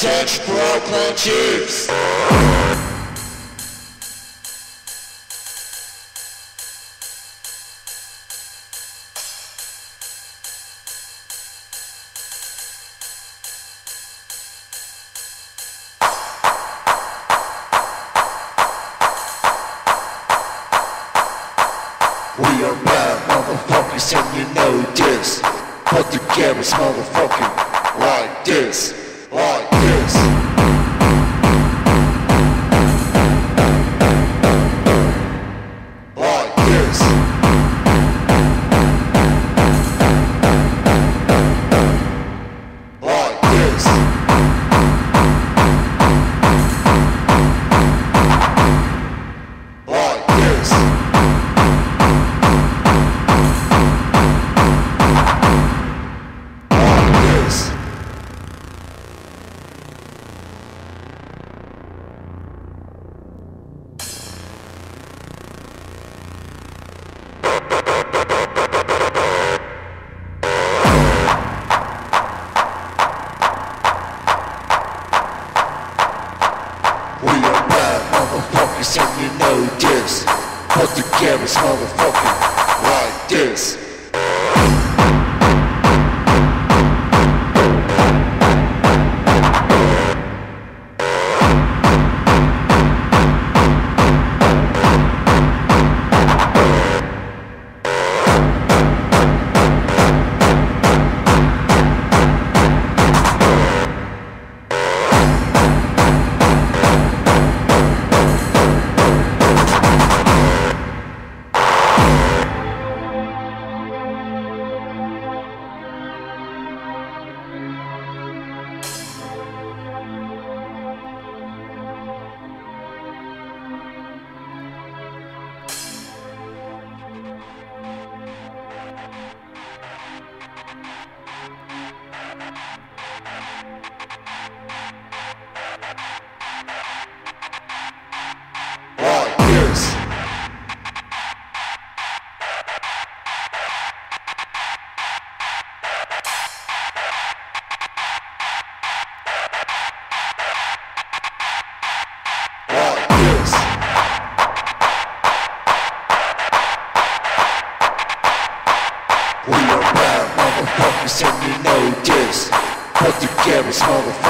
Attention Brooklyn Chiefs. We are bad motherfuckers and you know this. Put the cameras motherfucking like this, Like scariest motherfucker like this. 먹어보겠습니다.